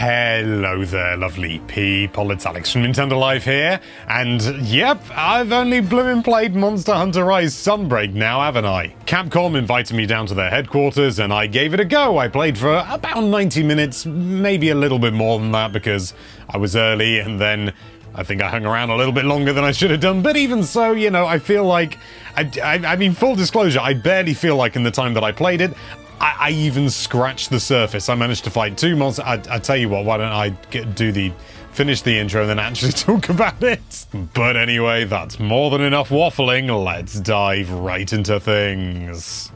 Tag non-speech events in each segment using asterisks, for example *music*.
Hello there, lovely people. It's Alex from Nintendo Life here, and yep, I've only bloomin' played Monster Hunter Rise Sunbreak now, haven't I? Capcom invited me down to their headquarters, and I gave it a go. I played for about 90 minutes, maybe a little bit more than that, because I was early, and then I think I hung around a little bit longer than I should have done, but even so, you know, I feel like, I, I, I mean, full disclosure, I barely feel like in the time that I played it, I, I even scratched the surface. I managed to fight two monsters. I, I tell you what, why don't I get, do the finish the intro and then actually *laughs* talk about it? But anyway, that's more than enough waffling. Let's dive right into things.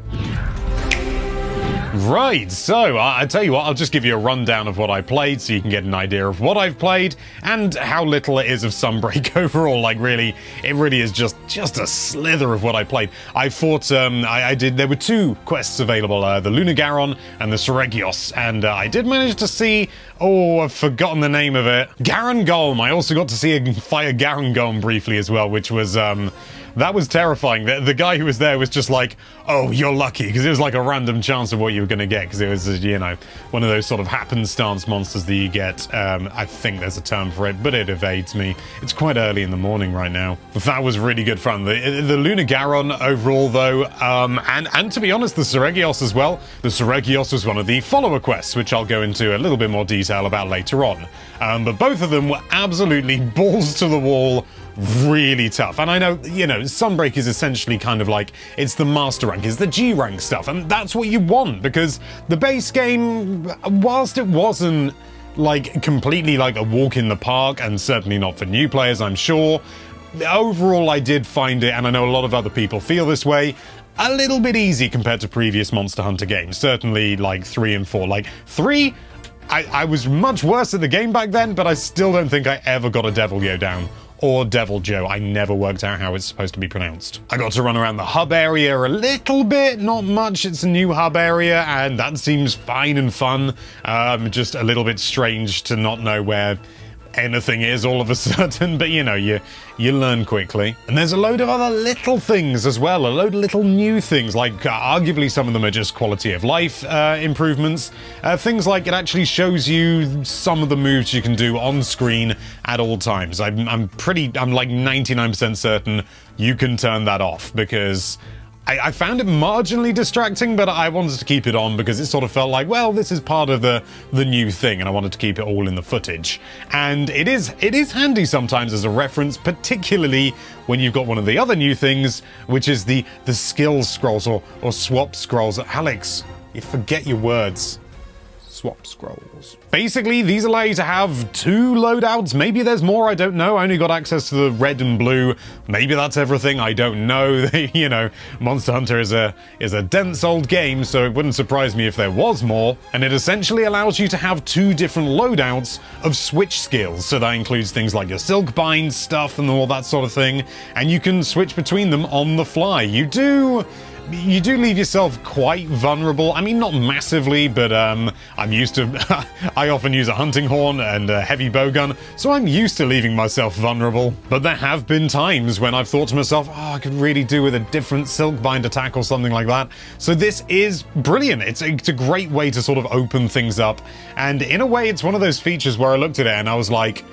Right, so I, I tell you what, I'll just give you a rundown of what I played so you can get an idea of what I've played and how little it is of Sunbreak *laughs* overall. Like, really, it really is just just a slither of what I played. I fought, um, I, I did, there were two quests available, uh, the Lunagaron and the Seregios, and uh, I did manage to see, oh, I've forgotten the name of it, Garangolm. I also got to see a fire Garangolm briefly as well, which was, um, that was terrifying. The, the guy who was there was just like, oh, you're lucky, because it was like a random chance of what you were going to get, because it was, uh, you know, one of those sort of happenstance monsters that you get. Um, I think there's a term for it, but it evades me. It's quite early in the morning right now. That was really good fun. The, the Lunagaron overall, though, um, and, and to be honest, the Seregios as well. The Seregios was one of the follower quests, which I'll go into a little bit more detail about later on. Um, but both of them were absolutely *laughs* balls to the wall, really tough. And I know, you know, Sunbreak is essentially kind of like, it's the master rank, it's the G rank stuff, and that's what you want, because the base game, whilst it wasn't like completely like a walk in the park, and certainly not for new players, I'm sure, overall I did find it, and I know a lot of other people feel this way, a little bit easy compared to previous Monster Hunter games. Certainly like 3 and 4. Like 3, I, I was much worse at the game back then, but I still don't think I ever got a Deviljho down or Deviljho. I never worked out how it's supposed to be pronounced. I got to run around the hub area a little bit, not much. It's a new hub area, and that seems fine and fun. Um, just a little bit strange to not know where anything is all of a *laughs* sudden, but you know, you you learn quickly. And there's a load of other little things as well, a load of little new things, like uh, arguably some of them are just quality of life uh, improvements. Uh, things like it actually shows you some of the moves you can do on screen at all times. I'm, I'm pretty, I'm like 99% certain you can turn that off because I, I, found it marginally distracting, but I wanted to keep it on because it sort of felt like, well, this is part of the the new thing, and I wanted to keep it all in the footage. And it is it is handy sometimes as a reference, particularly when you've got one of the other new things, which is the the skills scrolls or or swap scrolls. Alex, you forget your words swap scrolls. Basically, these allow you to have two loadouts. Maybe there's more, I don't know. I only got access to the red and blue. Maybe that's everything, I don't know. *laughs* you know, Monster Hunter is a is a dense old game, so it wouldn't surprise me if there was more. And it essentially allows you to have two different loadouts of switch skills. So that includes things like your silk bind stuff and all that sort of thing. And you can switch between them on the fly. You do you do leave yourself quite vulnerable. I mean, not massively, but um, I'm used to. *laughs* I often use a hunting horn and a heavy bowgun, so I'm used to leaving myself vulnerable. But there have been times when I've thought to myself, oh, I could really do with a different silk bind attack or something like that. So this is brilliant. It's a, it's a great way to sort of open things up. And in a way, it's one of those features where I looked at it and I was like,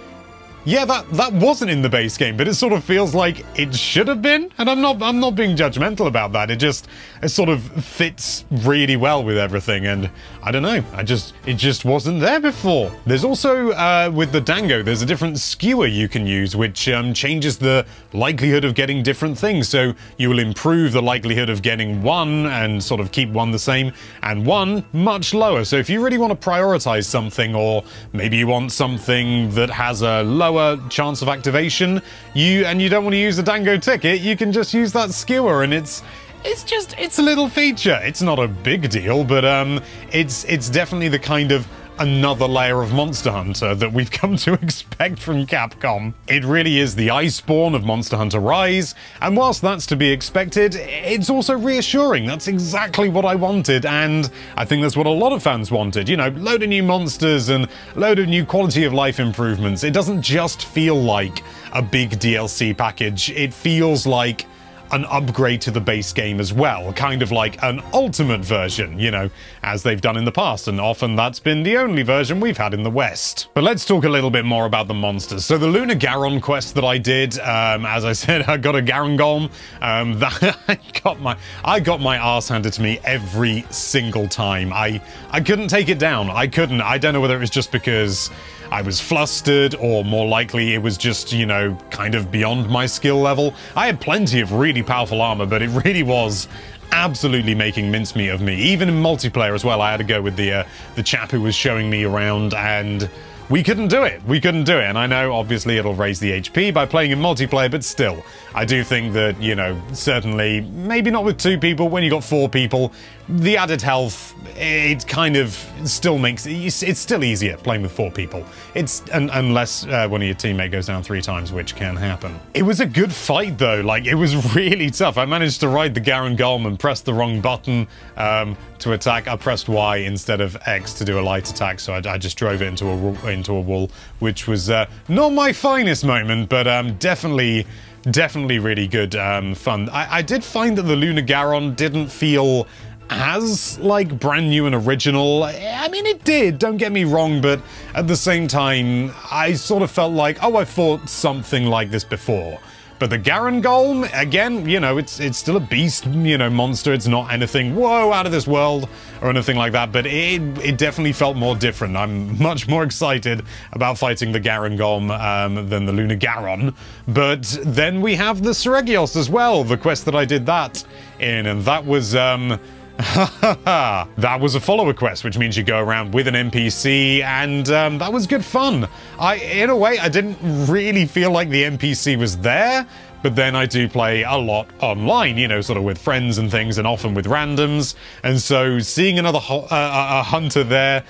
yeah, that that wasn't in the base game, but it sort of feels like it should have been. And I'm not I'm not being judgmental about that. It just it sort of fits really well with everything. And I don't know, I just it just wasn't there before. There's also uh, with the Dango, there's a different skewer you can use, which um, changes the likelihood of getting different things. So you will improve the likelihood of getting one and sort of keep one the same, and one much lower. So if you really want to prioritize something, or maybe you want something that has a low lower chance of activation, you and you don't want to use the Dango ticket, you can just use that skewer and it's it's just it's a little feature. It's not a big deal, but um it's it's definitely the kind of another layer of Monster Hunter that we've *laughs* come to expect from Capcom. It really is the Iceborne of Monster Hunter Rise, and whilst that's to be expected, it's also reassuring. That's exactly what I wanted, and I think that's what a lot of fans wanted. You know, load of new monsters and load of new quality of life improvements. It doesn't just feel like a big DLC package, it feels like an upgrade to the base game as well, kind of like an ultimate version, you know, as they've done in the past, and often that's been the only version we've had in the West. But let's talk a little bit more about the monsters. So the Lunagaron quest that I did, um, as I *laughs* said, I got a Garangolm. Um, *laughs* that I got my I got my ass handed to me every single time. I I couldn't take it down. I couldn't. I don't know whether it was just because I was flustered, or more likely it was just, you know, kind of beyond my skill level. I had plenty of really powerful armor, but it *laughs* really was absolutely making mincemeat of me. Even in multiplayer as well, I had to go with the uh, the chap who was showing me around and we couldn't do it. We couldn't do it. And I know, obviously, it'll raise the HP by playing in multiplayer, but still, I do think that, you know, certainly, maybe not with two people, when you got four people, the added health, it kind of still makes it's still easier playing with four people. It's un, unless uh, one of your teammate goes down three times, which can happen. It was a good fight though. Like it was *laughs* really tough. I managed to ride the Garangolm and press the wrong button um, to attack. I pressed Y instead of X to do a light attack, so I, I just drove it into a into a wall, which was uh, not my finest moment, but um, definitely definitely really good um, fun. I, I, did find that the Lunagaron didn't feel as like brand new and original. I mean, it did, don't get me wrong, but at the same time, I sort of felt like, oh, I fought something like this before. But the Garangolm, again, you know, it's it's still a beast, you know, monster. It's not anything, whoa, out of this world or anything like that, but it, it definitely felt more different. I'm *laughs* much more excited about fighting the Garangolm um, than the Lunagaron. But then we have the Seregios as well, the quest that I did that in, and that was... Um, *laughs* that was a follower quest, which means you go around with an NPC, and um, that was good fun. I, in a way, I didn't really feel like the NPC was there, but then I do play a lot online, you know, sort of with friends and things, and often with randoms. And so seeing another uh, a hunter there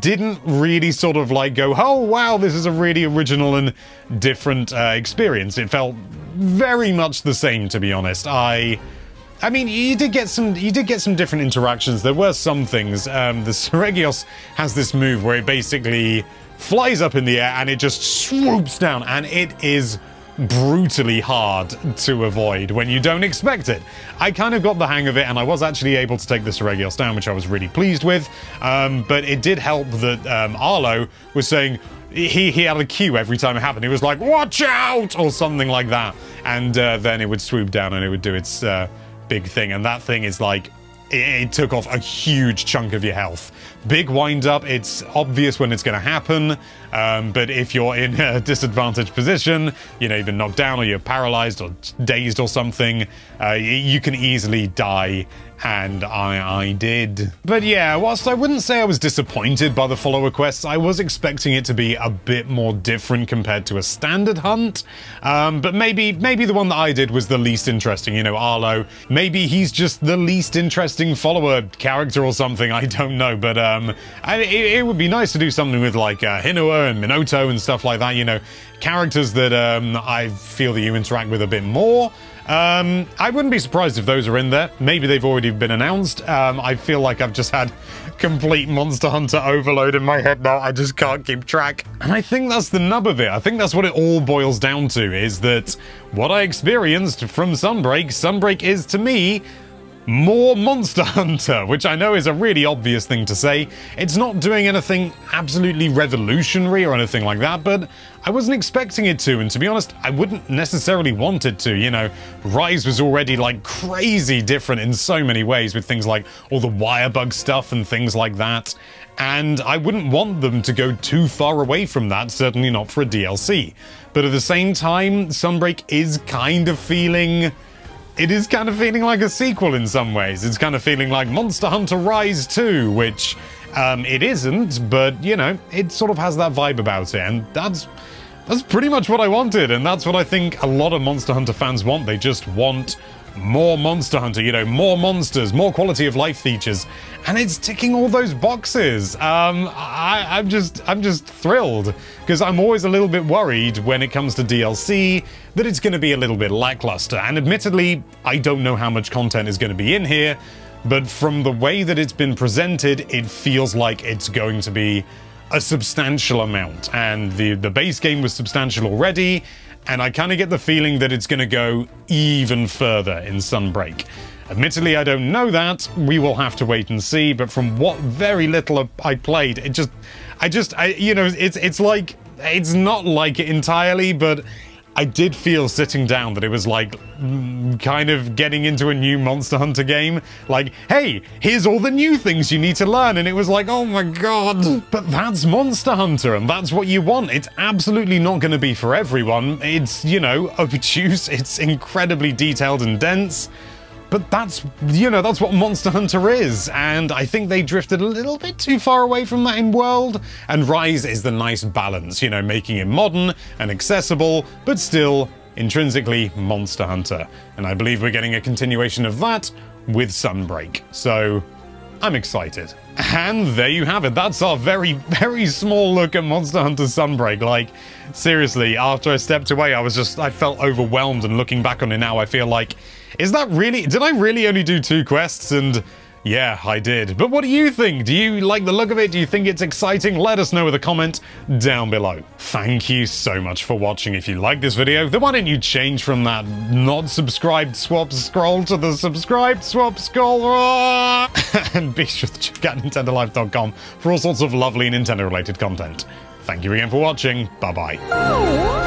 didn't really sort of like go, oh wow, this is a really original and different uh, experience. It felt very much the same, to be honest. I I mean, you did get some. You did get some different interactions. There were some things. Um, the Seregios has this move where it basically flies up in the air and it just swoops down, and it is brutally hard to avoid when you don't expect it. I kind of got the hang of it, and I was actually able to take the Seregios down, which I was really pleased with. Um, but it did help that um, Arlow was saying, he, he had a cue every time it happened. He was like, watch out, or something like that. And uh, then it would swoop down and it would do its uh, big thing, and that thing is like it, took off a huge chunk of your health. Big wind up, it's obvious when it's going to happen, um, but if you're in a *laughs* disadvantaged position, you know, you've been knocked down or you're paralyzed or dazed or something, uh, you can easily die and I, I did. But yeah, whilst I wouldn't say I was disappointed by the follower quests, I was expecting it to be a bit more different compared to a standard hunt. Um, but maybe maybe the one that I did was the least interesting, you know, Arlow. Maybe he's just the least interesting follower character or something, *laughs* I don't know. But um, I, it, it, would be nice to do something with like uh, and Minoto and stuff like that, you know, characters that um, I feel that you interact with a bit more. Um, I wouldn't be surprised if those are in there. Maybe they've already been announced. Um, I feel like I've just had *laughs* complete Monster Hunter overload in my head now. I just can't keep track. And I think that's the nub of it. I think that's what it all boils down to, is that what I experienced from Sunbreak, Sunbreak is, to me, more Monster Hunter, which I know is a really obvious thing to say. It's not doing anything absolutely revolutionary or anything like that, but I wasn't expecting it to, and to be honest, I wouldn't necessarily want it to. You know, Rise was already like crazy different in so many ways with things like all the wirebug stuff and things like that. And I wouldn't want them to go too far away from that, certainly not for a DLC. But at the same time, Sunbreak is kind of feeling it is kind of feeling like a sequel in some ways. It's kind of feeling like Monster Hunter Rise 2, which um, it isn't, but you know, it sort of has that vibe about it, and that's that's pretty much what I wanted, and that's what I think a lot of Monster Hunter fans want. They just want more Monster Hunter, you know, more monsters, more quality of life features, and it's ticking all those boxes. Um, I, I'm just, I'm just thrilled because I'm always a little bit worried when it comes to DLC that it's going to be a little bit lackluster. And admittedly, I don't know how much content is going to be in here, but from the way that it's been presented, it feels like it's going to be a substantial amount. And the the base game was substantial already, and I kind of get the feeling that it's going to go even further in Sunbreak. Admittedly, I don't know that. We will have to wait and see. But from what very little I played, it just, I just, I, you know, it's it's like it's not like it entirely, but I did feel sitting down that it was like kind of getting into a new Monster Hunter game. Like, hey, here's all the new things you need to learn. And it was like, oh my god. But that's Monster Hunter, and that's what you want. It's absolutely not going to be for everyone. It's, you know, obtuse, it's incredibly detailed and dense. But that's, you know, that's what Monster Hunter is, and I think they drifted a little bit too far away from that in World, and Rise is the nice balance, you know, making it modern and accessible, but still intrinsically Monster Hunter. And I believe we're getting a continuation of that with Sunbreak. So, I'm excited. And there you have it. That's our very, very small look at Monster Hunter Sunbreak. Like, seriously, after I stepped away, I was just, I felt overwhelmed. And looking back on it now, I feel like, is that really, did I really only do two quests? And yeah, I did. But what do you think? Do you like the look of it? Do you think it's exciting? Let us know with a comment down below. Thank you so much for watching. If you like this video, then why don't you change from that not subscribed swap scroll to the subscribed swap scroll? *laughs* and be sure to check out NintendoLife.com for all sorts of lovely Nintendo-related content. Thank you again for watching. Bye-bye. Oh,